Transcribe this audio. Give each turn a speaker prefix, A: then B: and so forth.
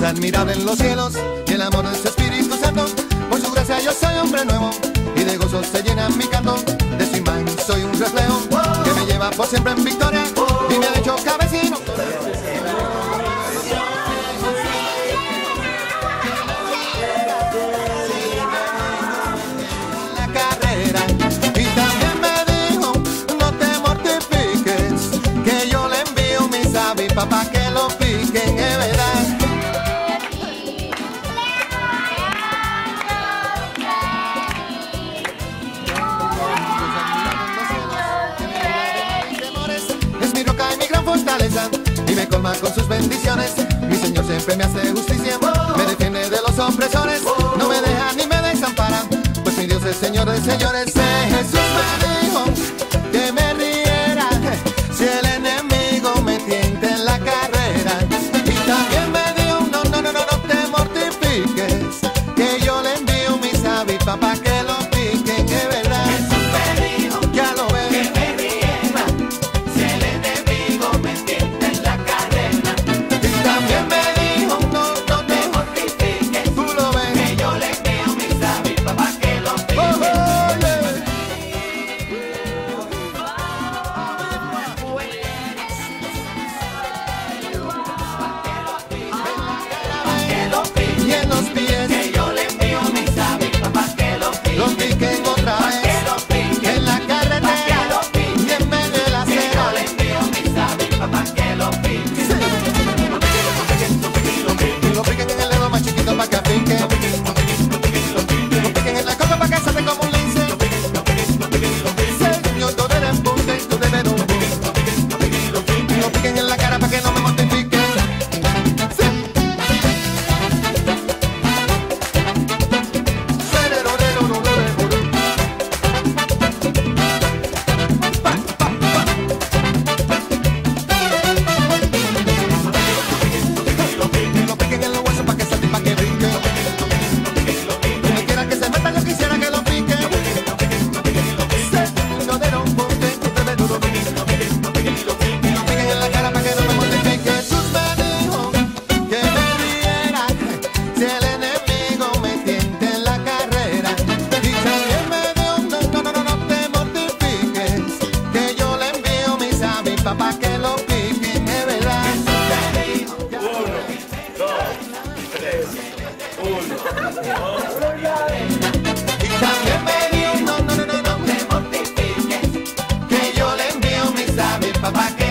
A: es admirable en los cielos y el amor de su Espíritu Santo. Por su gracia yo soy hombre nuevo y de gozo se llena mi canto. De su imán soy un reflejo que me lleva por siempre en victoria y me ha hecho cabecino. la carrera y también me dijo no te papá que lo pide. con sus bendiciones. Mi Señor siempre me hace justicia, me defiende de los opresores, no me deja ni me desampara. Pues mi Dios es Señor de señores, eh, Jesús me dijo que me riera si el enemigo me tienta en la carrera. Y también me dijo, no, no, no, no, no te mortifiques, que yo le envío mis avispas para que pa' que lo piquen, es verdad. Uno, dos, tres, uno, dos. Y también me dijo, no, no, no, no, no, que yo le envío mis avis, papá, que